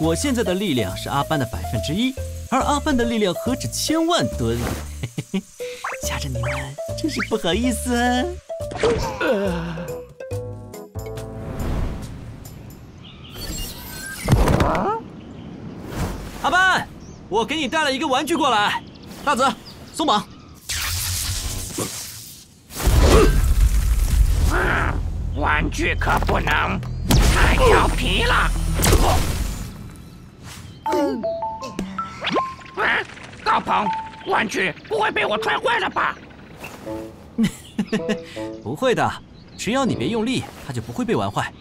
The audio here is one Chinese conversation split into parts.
我现在的力量是阿班的百分之一，而阿班的力量何止千万吨？嘿嘿嘿，吓着你们，真是不好意思啊。阿班，我给你带了一个玩具过来，大子，松绑。玩具可不能太调皮了。嗯，啊，高鹏，玩具不会被我踹坏了吧？不会的，只要你别用力，它就不会被玩坏。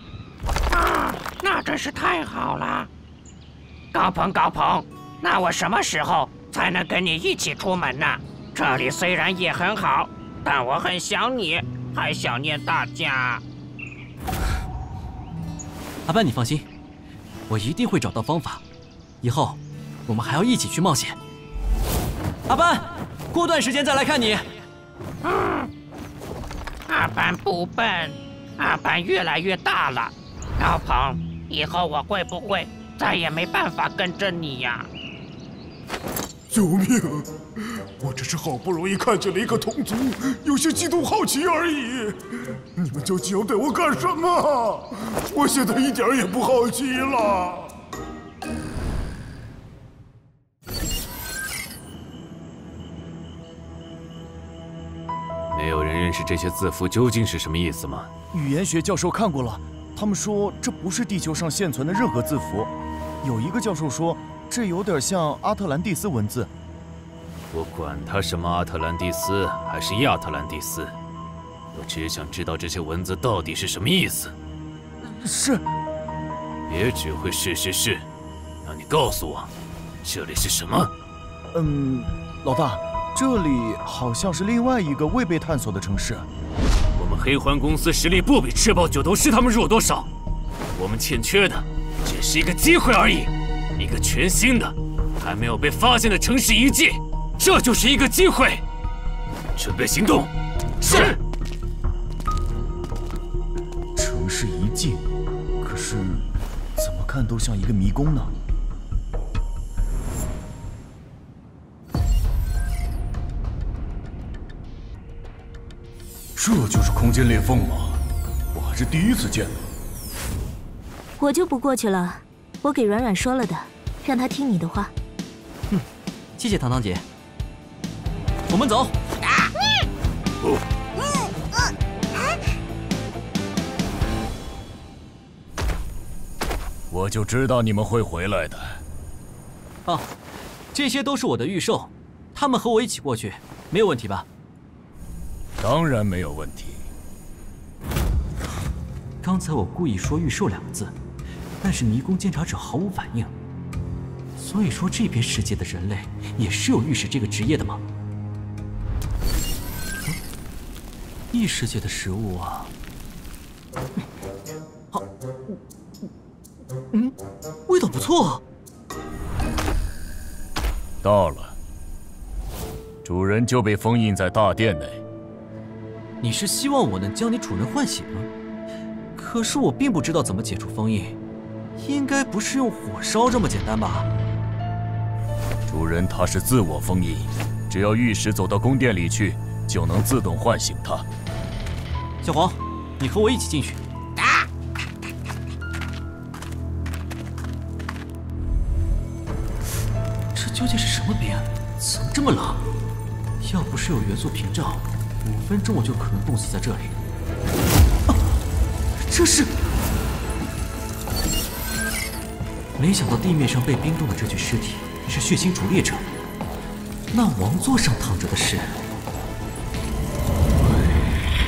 啊，那真是太好了。高鹏，高鹏，那我什么时候才能跟你一起出门呢？这里虽然也很好，但我很想你，还想念大家。阿班，你放心，我一定会找到方法。以后，我们还要一起去冒险。阿班，过段时间再来看你。嗯，阿班不笨，阿班越来越大了。高鹏，以后我会不会再也没办法跟着你呀？救命！我只是好不容易看见了一个同族，有些激动好奇而已。你们究竟要对我干什么？我现在一点也不好奇了。这些字符究竟是什么意思吗？语言学教授看过了，他们说这不是地球上现存的任何字符。有一个教授说，这有点像阿特兰蒂斯文字。我管他什么阿特兰蒂斯还是亚特兰蒂斯，我只想知道这些文字到底是什么意思。是。别只会是是是，让你告诉我，这里是什么？嗯，老大。这里好像是另外一个未被探索的城市。我们黑环公司实力不比赤豹九头狮他们弱多少，我们欠缺的只是一个机会而已，一个全新的、还没有被发现的城市遗迹，这就是一个机会。准备行动。是。城市遗迹，可是怎么看都像一个迷宫呢？这就是空间裂缝吗？我还是第一次见呢。我就不过去了，我给软软说了的，让她听你的话。哼，谢谢糖糖姐。我们走。我就知道你们会回来的。哦，这些都是我的预售，他们和我一起过去，没有问题吧？当然没有问题。刚才我故意说“预售”两个字，但是迷宫监察者毫无反应。所以说，这边世界的人类也是有御史这个职业的吗？异世界的食物啊，好，嗯，味道不错。啊到了，主人就被封印在大殿内。你是希望我能将你主人唤醒吗？可是我并不知道怎么解除封印，应该不是用火烧这么简单吧？主人他是自我封印，只要玉石走到宫殿里去，就能自动唤醒他。小黄，你和我一起进去。啊！这究竟是什么冰？怎么这么冷？要不是有元素屏障。五分钟我就可能冻死在这里。这是……没想到地面上被冰冻的这具尸体是血腥逐猎者。那王座上躺着的是……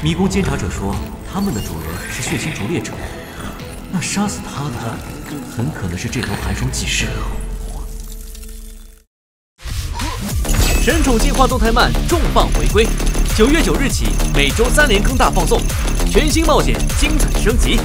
迷宫监察者说他们的主人是血腥逐猎者，那杀死他的很可能是这头寒霜骑士。神宠进化动态慢重磅回归。九月九日起，每周三连更大放送，全新冒险精彩升级。